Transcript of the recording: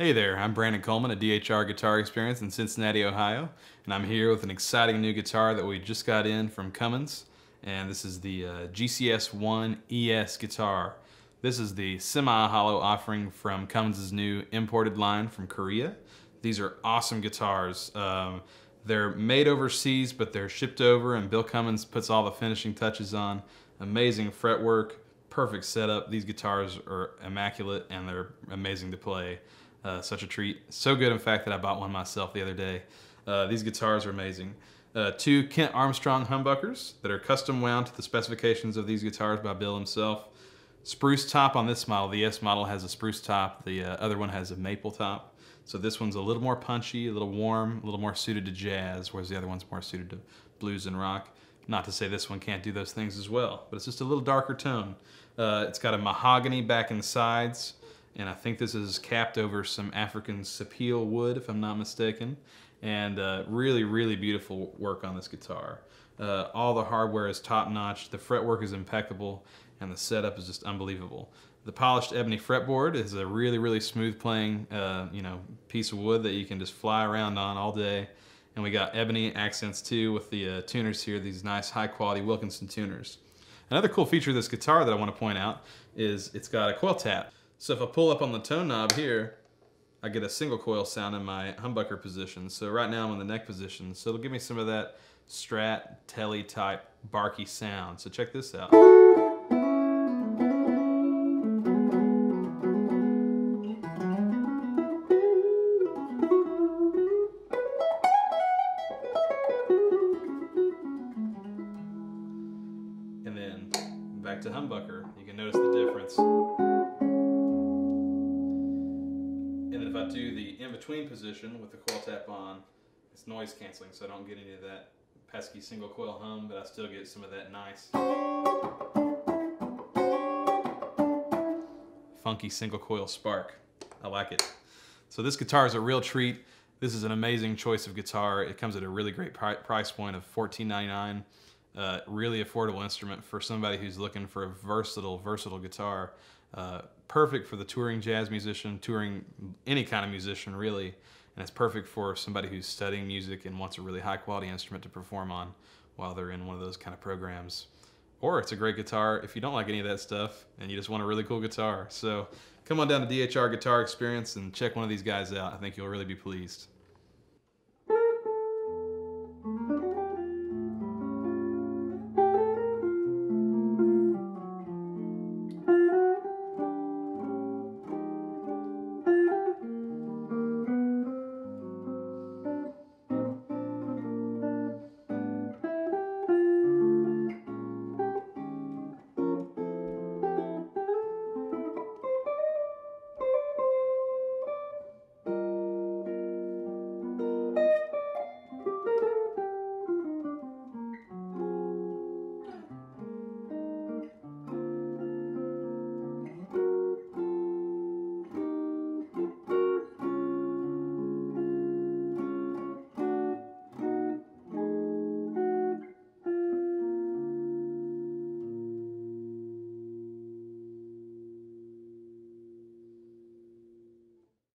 Hey there, I'm Brandon Coleman at DHR Guitar Experience in Cincinnati, Ohio, and I'm here with an exciting new guitar that we just got in from Comins, and this is the uh, GCS-1 ES guitar. This is the semi-hollow offering from Comins' new imported line from Korea. These are awesome guitars. Um, they're made overseas, but they're shipped over, and Bill Comins puts all the finishing touches on. Amazing fretwork, perfect setup. These guitars are immaculate, and they're amazing to play. Uh, such a treat. So good, in fact, that I bought one myself the other day. Uh, these guitars are amazing. Uh, two Kent Armstrong humbuckers that are custom wound to the specifications of these guitars by Bill himself. Spruce top on this model. The S model has a spruce top. The uh, other one has a maple top. So this one's a little more punchy, a little warm, a little more suited to jazz, whereas the other one's more suited to blues and rock. Not to say this one can't do those things as well, but it's just a little darker tone. Uh, it's got a mahogany back and sides, and I think this is capped over some African sapele wood, if I'm not mistaken. And uh, really, really beautiful work on this guitar. Uh, all the hardware is top notch, the fretwork is impeccable, and the setup is just unbelievable. The polished ebony fretboard is a really, really smooth playing, uh, you know, piece of wood that you can just fly around on all day. And we got ebony accents too with the uh, tuners here, these nice high quality Wilkinson tuners. Another cool feature of this guitar that I want to point out is it's got a coil tap. So if I pull up on the tone knob here, I get a single coil sound in my humbucker position. So right now I'm in the neck position. So it'll give me some of that strat, telly type, barky sound. So check this out. And then back to humbucker, you can notice the difference. If I do the in-between position with the coil tap on, it's noise canceling, so I don't get any of that pesky single coil hum, but I still get some of that nice funky single coil spark. I like it. So this guitar is a real treat. This is an amazing choice of guitar. It comes at a really great price point of $14.99. Really affordable instrument for somebody who's looking for a versatile, versatile guitar. Uh, perfect for the touring jazz musician, touring any kind of musician really, and it's perfect for somebody who's studying music and wants a really high quality instrument to perform on while they're in one of those kind of programs. Or it's a great guitar if you don't like any of that stuff and you just want a really cool guitar. So come on down to DHR Guitar Experience and check one of these guys out. I think you'll really be pleased.